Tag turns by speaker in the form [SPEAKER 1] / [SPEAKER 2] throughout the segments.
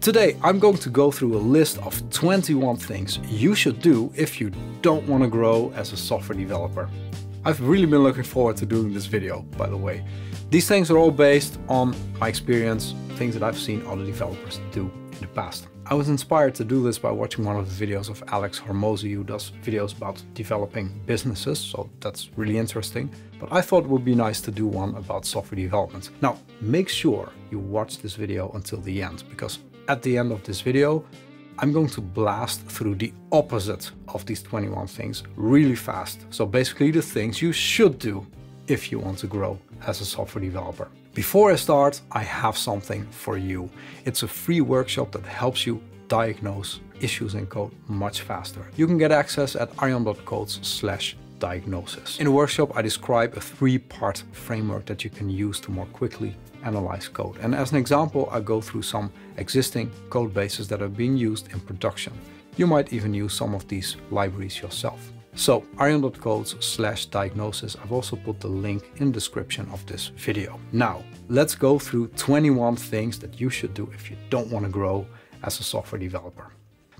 [SPEAKER 1] Today I'm going to go through a list of 21 things you should do if you don't want to grow as a software developer. I've really been looking forward to doing this video, by the way. These things are all based on my experience, things that I've seen other developers do in the past. I was inspired to do this by watching one of the videos of Alex Hormozi who does videos about developing businesses, so that's really interesting. But I thought it would be nice to do one about software development. Now, make sure you watch this video until the end, because at the end of this video, I'm going to blast through the opposite of these 21 things really fast. So basically the things you should do if you want to grow as a software developer. Before I start, I have something for you. It's a free workshop that helps you diagnose issues in code much faster. You can get access at arjan.codes slash diagnosis. In the workshop, I describe a three-part framework that you can use to more quickly analyze code. And as an example, I go through some existing code bases that are being used in production. You might even use some of these libraries yourself. So arjan.codes slash diagnosis, I've also put the link in the description of this video. Now, let's go through 21 things that you should do if you don't want to grow as a software developer.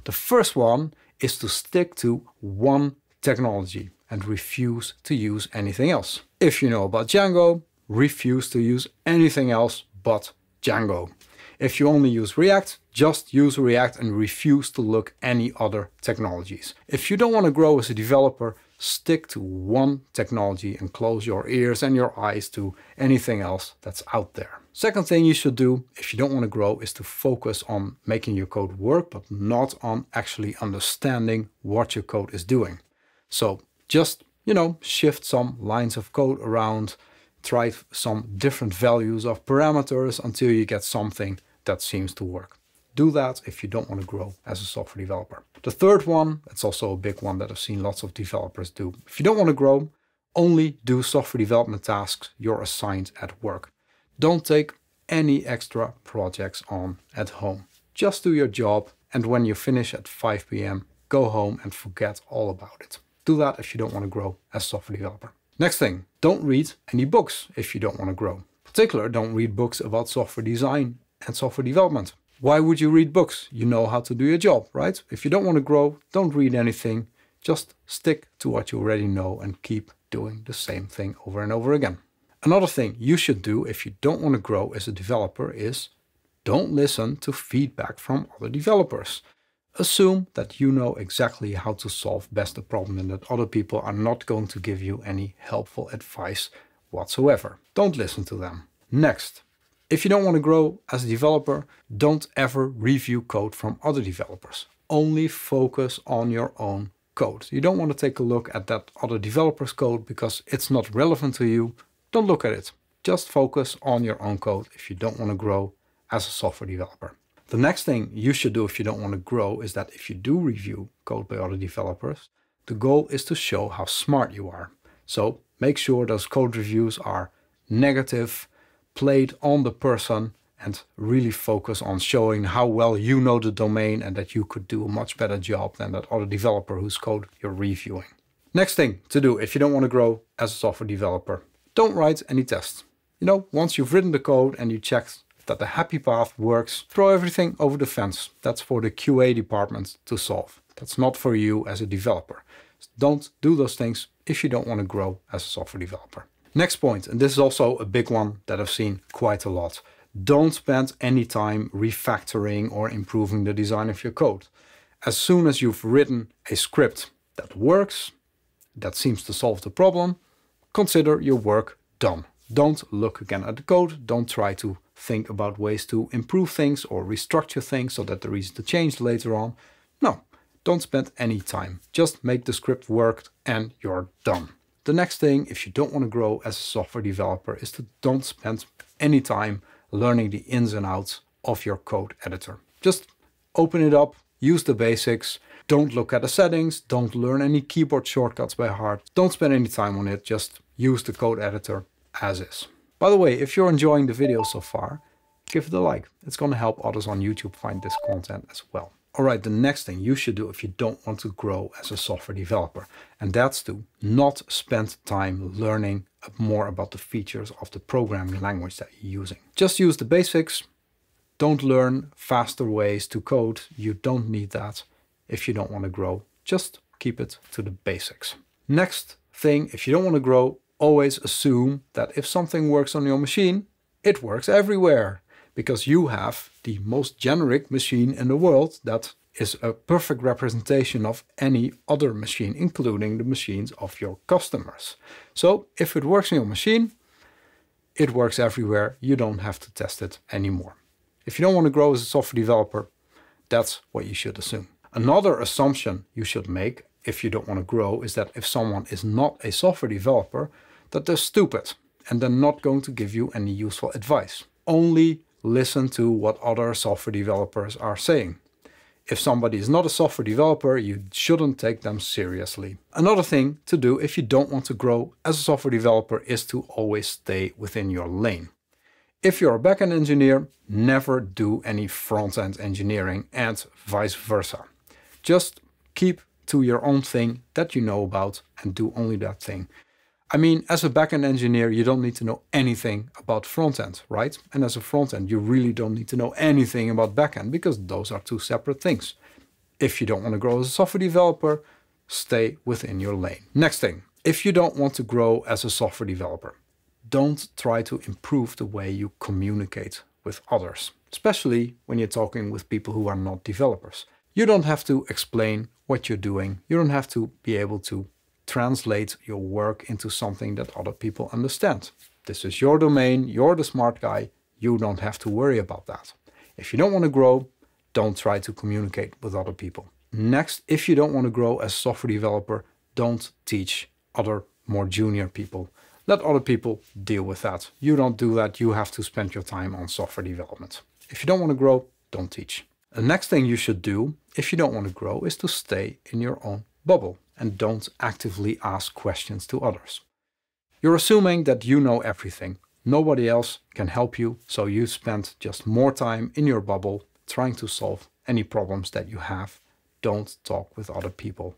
[SPEAKER 1] The first one is to stick to one technology and refuse to use anything else. If you know about Django, refuse to use anything else but Django. If you only use React, just use React and refuse to look any other technologies. If you don't want to grow as a developer, stick to one technology and close your ears and your eyes to anything else that's out there. Second thing you should do if you don't want to grow is to focus on making your code work, but not on actually understanding what your code is doing. So just, you know, shift some lines of code around, try some different values of parameters until you get something that seems to work. Do that if you don't want to grow as a software developer. The third one, it's also a big one that I've seen lots of developers do. If you don't want to grow, only do software development tasks you're assigned at work. Don't take any extra projects on at home. Just do your job and when you finish at 5 p.m., go home and forget all about it. Do that if you don't want to grow as a software developer. Next thing, don't read any books if you don't want to grow. In particular, don't read books about software design and software development. Why would you read books? You know how to do your job, right? If you don't want to grow, don't read anything. Just stick to what you already know and keep doing the same thing over and over again. Another thing you should do if you don't want to grow as a developer is don't listen to feedback from other developers. Assume that you know exactly how to solve best a problem and that other people are not going to give you any helpful advice whatsoever. Don't listen to them. Next, if you don't want to grow as a developer, don't ever review code from other developers. Only focus on your own code. You don't want to take a look at that other developer's code because it's not relevant to you. Don't look at it. Just focus on your own code if you don't want to grow as a software developer. The next thing you should do if you don't want to grow is that if you do review code by other developers, the goal is to show how smart you are. So make sure those code reviews are negative, played on the person and really focus on showing how well you know the domain and that you could do a much better job than that other developer whose code you're reviewing. Next thing to do if you don't want to grow as a software developer, don't write any tests. You know, once you've written the code and you checked that the happy path works, throw everything over the fence. That's for the QA department to solve. That's not for you as a developer. Don't do those things if you don't want to grow as a software developer. Next point, and this is also a big one that I've seen quite a lot. Don't spend any time refactoring or improving the design of your code. As soon as you've written a script that works, that seems to solve the problem, consider your work done. Don't look again at the code. Don't try to think about ways to improve things or restructure things so that there is to change later on. No, don't spend any time. Just make the script work and you're done. The next thing, if you don't want to grow as a software developer, is to don't spend any time learning the ins and outs of your code editor. Just open it up, use the basics, don't look at the settings, don't learn any keyboard shortcuts by heart, don't spend any time on it, just use the code editor as is. By the way, if you're enjoying the video so far, give it a like. It's going to help others on YouTube find this content as well. All right, the next thing you should do if you don't want to grow as a software developer, and that's to not spend time learning more about the features of the programming language that you're using. Just use the basics, Don't learn faster ways to code. You don't need that if you don't want to grow. Just keep it to the basics. Next thing, if you don't want to grow, always assume that if something works on your machine, it works everywhere because you have the most generic machine in the world that is a perfect representation of any other machine, including the machines of your customers. So if it works on your machine, it works everywhere. You don't have to test it anymore. If you don't want to grow as a software developer, that's what you should assume. Another assumption you should make if you don't want to grow is that if someone is not a software developer, that they're stupid and they're not going to give you any useful advice. Only listen to what other software developers are saying. If somebody is not a software developer, you shouldn't take them seriously. Another thing to do if you don't want to grow as a software developer is to always stay within your lane. If you're a backend engineer, never do any front-end engineering and vice versa. Just keep to your own thing that you know about and do only that thing. I mean, as a backend engineer, you don't need to know anything about frontend, right? And as a frontend, you really don't need to know anything about backend because those are two separate things. If you don't want to grow as a software developer, stay within your lane. Next thing, if you don't want to grow as a software developer, don't try to improve the way you communicate with others, especially when you're talking with people who are not developers. You don't have to explain what you're doing. You don't have to be able to translate your work into something that other people understand. This is your domain, you're the smart guy, you don't have to worry about that. If you don't want to grow, don't try to communicate with other people. Next, if you don't want to grow as software developer, don't teach other more junior people. Let other people deal with that. You don't do that, you have to spend your time on software development. If you don't want to grow, don't teach. The next thing you should do, if you don't want to grow, is to stay in your own bubble and don't actively ask questions to others. You're assuming that you know everything. Nobody else can help you, so you spend just more time in your bubble trying to solve any problems that you have. Don't talk with other people.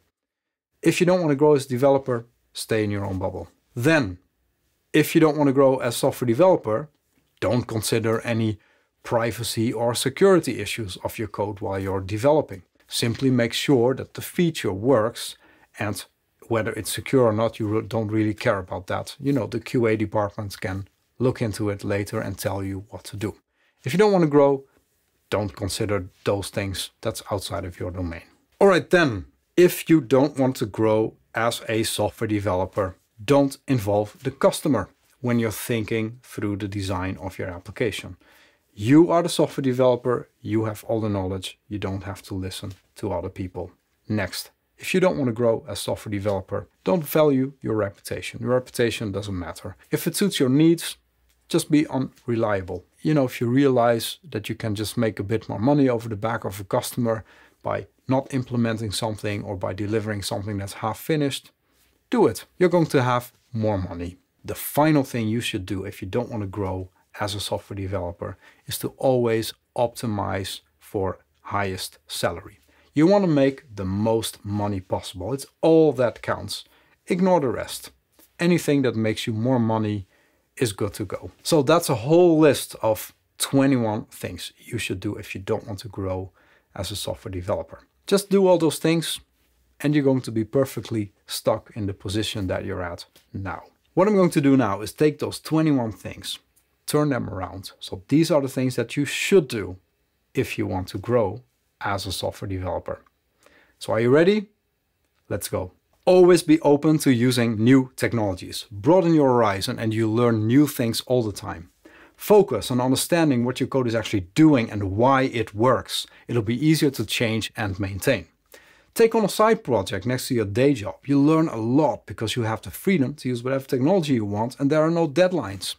[SPEAKER 1] If you don't want to grow as a developer, stay in your own bubble. Then, if you don't want to grow as software developer, don't consider any privacy or security issues of your code while you're developing. Simply make sure that the feature works and whether it's secure or not, you don't really care about that. You know, the QA department can look into it later and tell you what to do. If you don't want to grow, don't consider those things. That's outside of your domain. All right, then, if you don't want to grow as a software developer, don't involve the customer when you're thinking through the design of your application. You are the software developer, you have all the knowledge, you don't have to listen to other people. Next, if you don't want to grow as a software developer, don't value your reputation. Your reputation doesn't matter. If it suits your needs, just be unreliable. You know, if you realize that you can just make a bit more money over the back of a customer by not implementing something or by delivering something that's half finished, do it. You're going to have more money. The final thing you should do if you don't want to grow as a software developer is to always optimize for highest salary. You want to make the most money possible. It's all that counts. Ignore the rest. Anything that makes you more money is good to go. So that's a whole list of 21 things you should do if you don't want to grow as a software developer. Just do all those things and you're going to be perfectly stuck in the position that you're at now. What I'm going to do now is take those 21 things, turn them around. So these are the things that you should do if you want to grow as a software developer. So are you ready? Let's go. Always be open to using new technologies. Broaden your horizon and you learn new things all the time. Focus on understanding what your code is actually doing and why it works. It'll be easier to change and maintain. Take on a side project next to your day job. You learn a lot because you have the freedom to use whatever technology you want and there are no deadlines.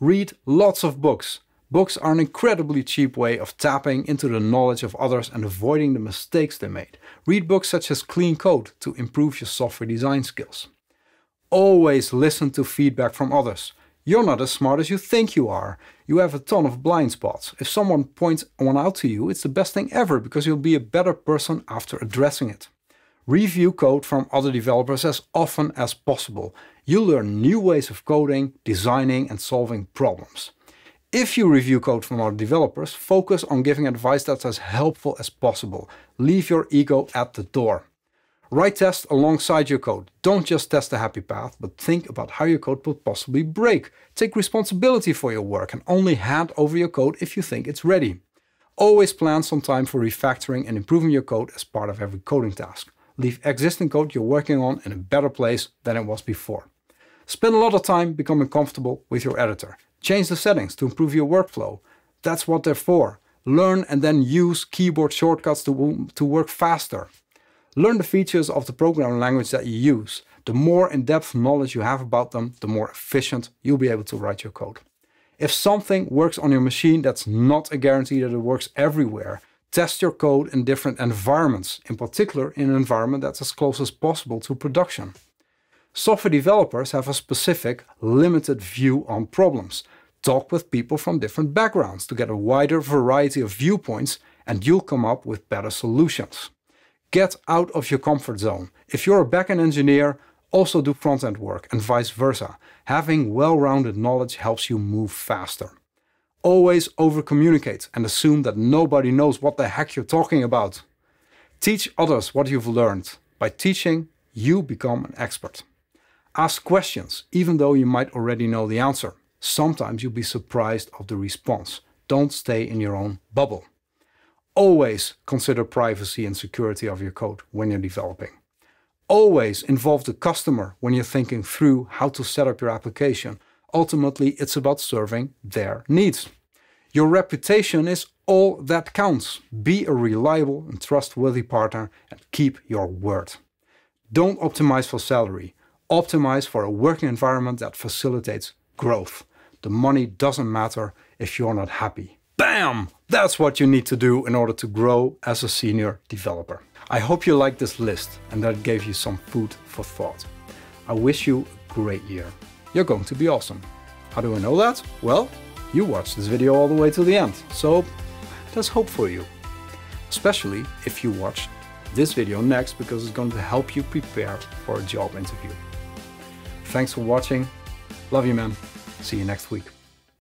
[SPEAKER 1] Read lots of books. Books are an incredibly cheap way of tapping into the knowledge of others and avoiding the mistakes they made. Read books such as Clean Code to improve your software design skills. Always listen to feedback from others. You're not as smart as you think you are. You have a ton of blind spots. If someone points one out to you, it's the best thing ever because you'll be a better person after addressing it. Review code from other developers as often as possible. You'll learn new ways of coding, designing and solving problems. If you review code from other developers, focus on giving advice that's as helpful as possible. Leave your ego at the door. Write tests alongside your code. Don't just test the happy path, but think about how your code could possibly break. Take responsibility for your work and only hand over your code if you think it's ready. Always plan some time for refactoring and improving your code as part of every coding task. Leave existing code you're working on in a better place than it was before. Spend a lot of time becoming comfortable with your editor. Change the settings to improve your workflow. That's what they're for. Learn and then use keyboard shortcuts to, to work faster. Learn the features of the programming language that you use. The more in-depth knowledge you have about them, the more efficient you'll be able to write your code. If something works on your machine, that's not a guarantee that it works everywhere. Test your code in different environments, in particular in an environment that's as close as possible to production. Software developers have a specific, limited view on problems. Talk with people from different backgrounds to get a wider variety of viewpoints and you'll come up with better solutions. Get out of your comfort zone. If you're a backend engineer, also do front-end work and vice versa. Having well-rounded knowledge helps you move faster. Always over-communicate and assume that nobody knows what the heck you're talking about. Teach others what you've learned. By teaching, you become an expert. Ask questions, even though you might already know the answer. Sometimes you'll be surprised of the response. Don't stay in your own bubble. Always consider privacy and security of your code when you're developing. Always involve the customer when you're thinking through how to set up your application. Ultimately, it's about serving their needs. Your reputation is all that counts. Be a reliable and trustworthy partner and keep your word. Don't optimize for salary. Optimize for a working environment that facilitates growth. The money doesn't matter if you're not happy. Bam! That's what you need to do in order to grow as a senior developer. I hope you liked this list and that it gave you some food for thought. I wish you a great year. You're going to be awesome. How do I know that? Well, you watched this video all the way to the end, so there's hope for you. Especially if you watch this video next because it's going to help you prepare for a job interview. Thanks for watching. Love you man. See you next week.